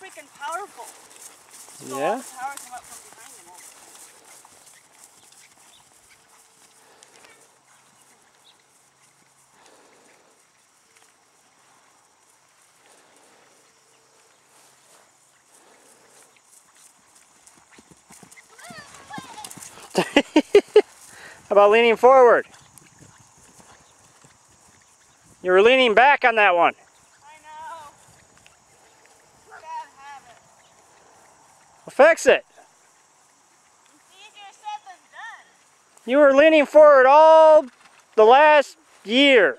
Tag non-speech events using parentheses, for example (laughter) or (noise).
fucking powerful. So Yeah? power come up from behind him. over. (laughs) How about leaning forward? You were leaning back on that one. Well, fix it. You were leaning forward all the last year.